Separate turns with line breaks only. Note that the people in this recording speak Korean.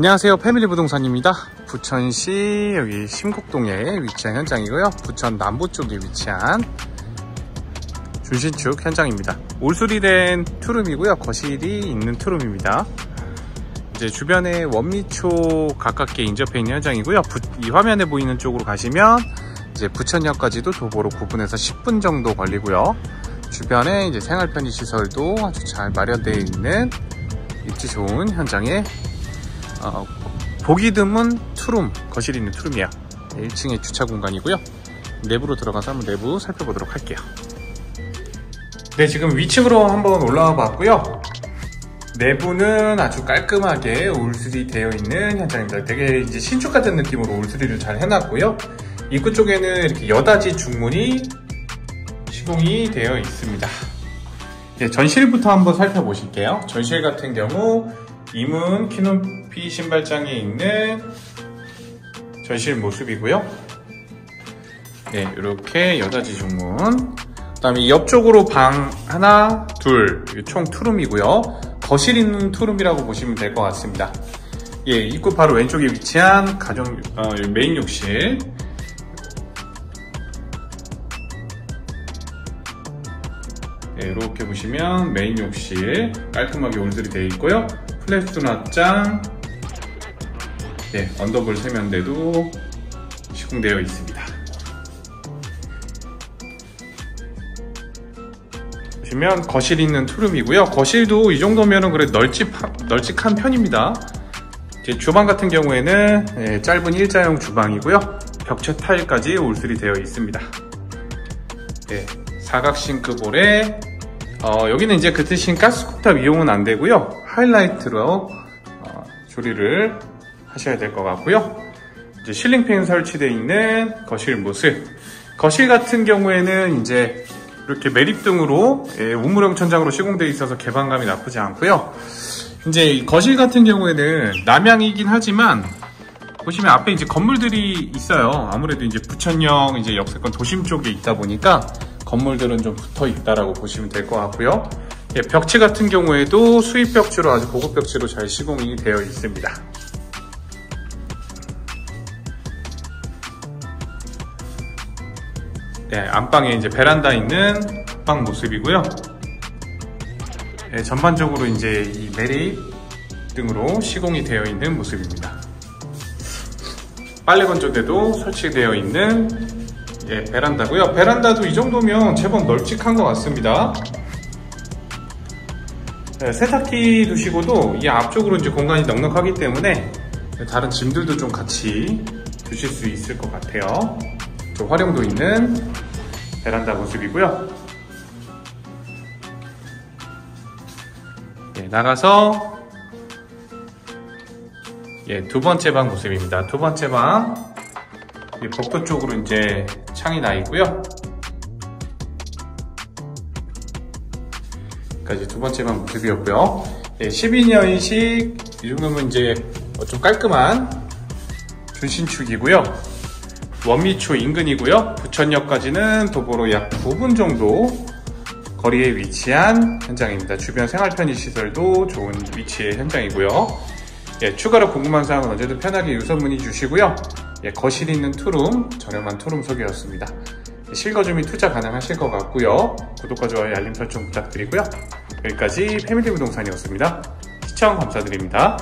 안녕하세요. 패밀리 부동산입니다. 부천시 여기 심곡동에 위치한 현장이고요. 부천 남부 쪽에 위치한 준신축 현장입니다. 올수리된 투룸이고요. 거실이 있는 투룸입니다. 이제 주변에 원미초 가깝게 인접해 있는 현장이고요. 부, 이 화면에 보이는 쪽으로 가시면 이제 부천역까지도 도보로 9분에서 10분 정도 걸리고요. 주변에 이제 생활 편의 시설도 아주 잘 마련되어 있는 입지 좋은 현장에 어, 보기 드문 투룸 거실이 있는 투룸이야. 1층에 주차 공간이고요. 내부로 들어가서 한번 내부 살펴보도록 할게요. 네 지금 위층으로 한번 올라와 봤고요. 내부는 아주 깔끔하게 올수리 되어 있는 현장입니다. 되게 이제 신축 같은 느낌으로 올수리를 잘 해놨고요. 입구 쪽에는 이렇게 여닫이 중문이 시공이 되어 있습니다. 네, 전실부터 한번 살펴보실게요. 전실 같은 경우 이문 키높이 신발장에 있는 전실 모습이고요. 네, 이렇게 여닫이 중문. 그 다음에 옆쪽으로 방 하나, 둘, 총 투룸이고요. 거실 있는 투룸이라고 보시면 될 것 같습니다. 예, 입구 바로 왼쪽에 위치한 가정 어, 메인 욕실. 네, 이렇게 보시면 메인 욕실 깔끔하게 온수리 되어 있고요. 플래스톤 앞장 네, 언더볼 세면대도 시공되어 있습니다. 보시면 거실 있는 투룸이고요. 거실도 이 정도면 그래 널찍, 널찍한 편입니다. 주방 같은 경우에는 네, 짧은 일자형 주방이고요. 벽체 타일까지 올술이 되어 있습니다. 네, 사각 싱크볼에 어, 여기는 이제 그 대신 가스쿡탑 이용은 안 되고요. 하이라이트로 어, 조리를 하셔야 될 것 같고요. 이제 실링팬 설치되어 있는 거실 모습. 거실 같은 경우에는 이제 이렇게 매립등으로 예, 우물형 천장으로 시공되어 있어서 개방감이 나쁘지 않고요. 이제 거실 같은 경우에는 남향이긴 하지만 보시면 앞에 이제 건물들이 있어요. 아무래도 이제 부천역 이제 역세권 도심 쪽에 있다 보니까 건물들은 좀 붙어 있다라고 보시면 될 것 같고요. 예, 벽체 같은 경우에도 수입 벽지로 아주 고급 벽지로 잘 시공이 되어 있습니다. 네, 안방에 이제 베란다 있는 방 모습이고요. 네, 전반적으로 이제 이 메리 등으로 시공이 되어 있는 모습입니다. 빨래 건조대도 설치되어 있는 예, 베란다고요. 베란다도 이 정도면 제법 널찍한 것 같습니다. 네, 세탁기 두시고도 이 앞쪽으로 이제 공간이 넉넉하기 때문에 다른 짐들도 좀 같이 두실 수 있을 것 같아요. 좀 활용도 있는 베란다 모습이고요. 네, 나가서 예, 두 번째 방 모습입니다. 두 번째 방 복도 쪽으로 이제 창이 나 있고요. 여기까지 두 번째만 모습이었고요. 네, 12년식 이 정도면 이제 좀 깔끔한 준신축이고요. 원미초 인근이고요. 부천역까지는 도보로 약 9분 정도 거리에 위치한 현장입니다. 주변 생활 편의 시설도 좋은 위치의 현장이고요. 예, 추가로 궁금한 사항은 언제든 편하게 유선 문의 주시고요. 예, 거실 있는 투룸, 저렴한 투룸 소개였습니다. 실거주 및 투자 가능하실 것 같고요. 구독과 좋아요, 알림 설정 부탁드리고요. 여기까지 패밀리 부동산이었습니다. 시청 감사드립니다.